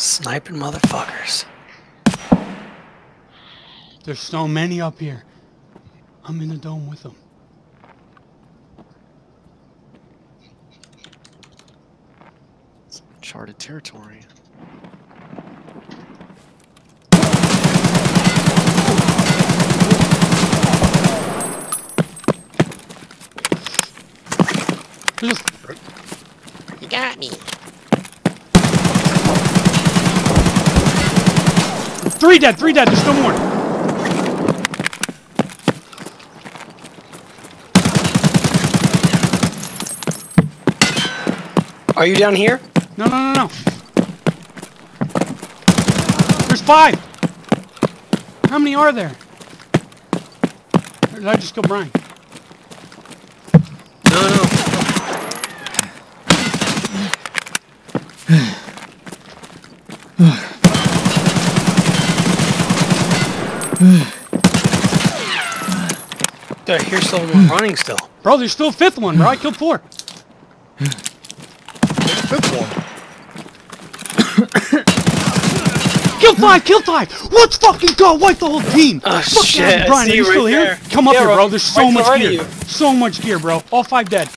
Sniping motherfuckers. There's so many up here. I'm in the dome with them. It's Charted territory. You got me. Three dead, three dead. There's still more. Are you down here? No, no, no, no. There's five. How many are there? Or did I just kill Brian? No, no. Dude, I hear someone running still. Bro, there's still a fifth one, bro. I killed four. Fifth one. Kill five, kill five. Let's fucking go. Wipe the whole team. Oh, Fuck shit, yeah, Brian, see are you you still right here? there. Come up Yeah, here, bro. bro. There's so Right much gear. So much gear, bro. All five dead.